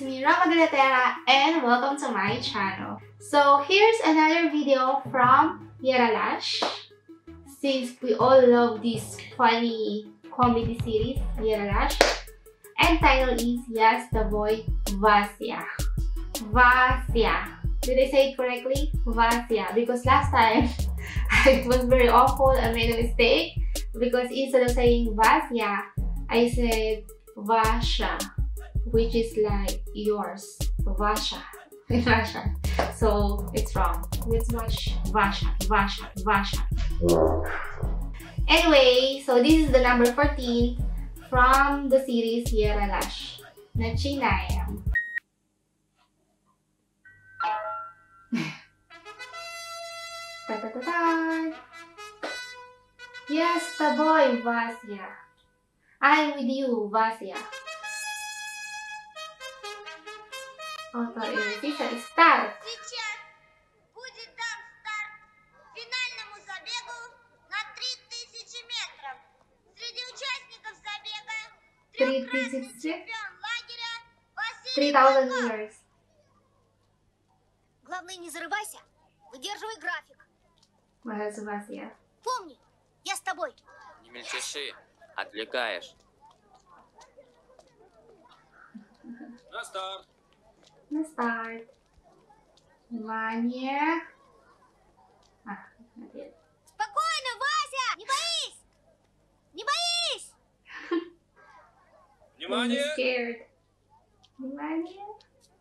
Roma Galatera and welcome to my channel. So here's another video from Yeralash. Since we all love this funny comedy series, Yeralash. And title is Yes, the Boy Vasya. Vasya. Did I say it correctly? Vasya. Because last time it was very awful. I made a mistake. Because instead of saying Vasya, I said Vasha, which is like yours. Vasha. Vasha. So it's wrong. It's Vasha, Vasha, Vasha. Anyway, so this is the number 14 from the series Yeralash ta ta ta ta Yes, the boy, Vasya. I'm with you, Vasya. Auto Eurovision start. Сейчас будет дан старт финальному забегу на 3000 метров. Среди участников забега трехкратный 3000? чемпион лагеря Василий 3000 Волков. years. Главное, не зарывайся. Выдерживай график. Вас, Vasya. Помни, я с тобой. Не мельчеши, отвлекаешь. На старт. На старт. Внимание. А, ответ. Спокойно, Вася! Не боись! Не боись! I'm Внимание! scared. Внимание.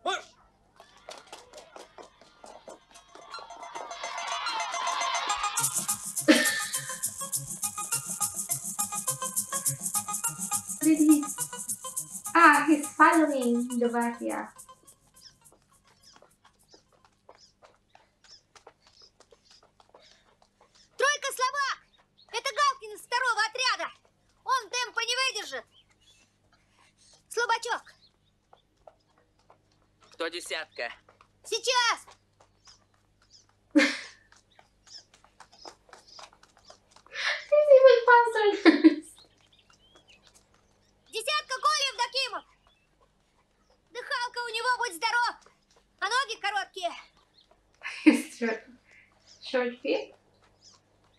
Марш! What did he? Ah, he's following the Vasya. Десятка? сейчас! Десятка Коля Евдокимов! Дыхалка у него, будь здоров! А ноги короткие. Feet.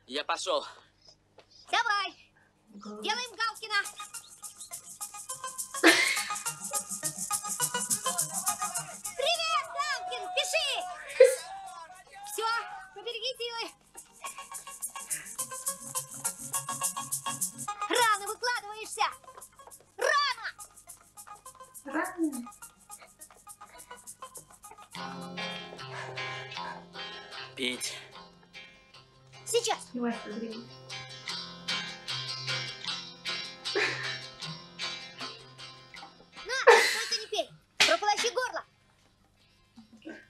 Я пошел. Давай, делаем Галкина. Пить. Сейчас. To drink. На, только не пей. Прополощи горло.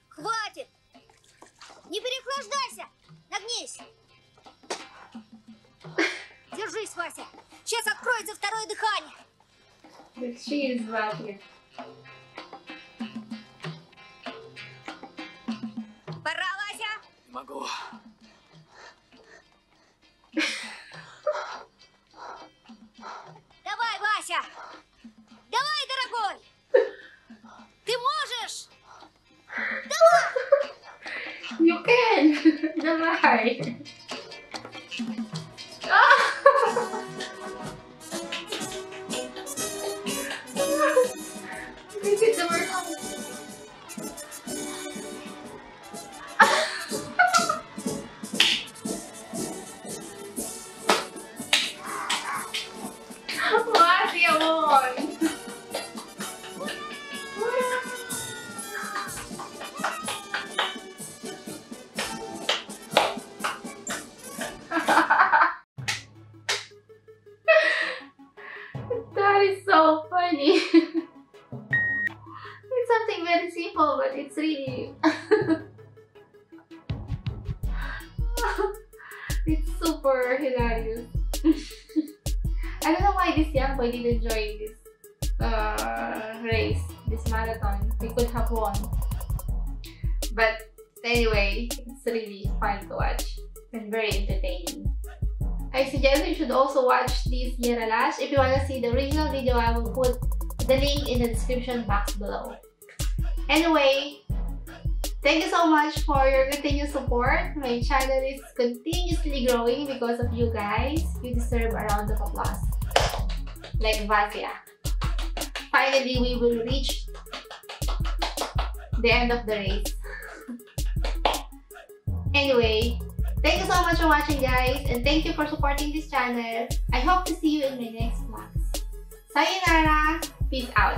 Хватит. Не переохлаждайся. Нагнись. Держись, Вася. Сейчас откроется второе дыхание. The cheese Vasya. Могу. Давай, Вася. Давай, дорогой. Ты можешь. You can! Давай! something very simple, but it's really. it's super hilarious. I don't know why this young boy didn't join this uh, race, this marathon. He could have won. But anyway, it's really fun to watch and very entertaining. I suggest you should also watch this Yeralash. If you want to see the original video, I will put the link in the description box below. Anyway, thank you so much for your continued support. My channel is continuously growing because of you guys. You deserve a round of applause. Like Vasya. Finally, we will reach the end of the race. anyway, thank you so much for watching guys and thank you for supporting this channel. I hope to see you in my next vlogs. Sayonara! Peace out!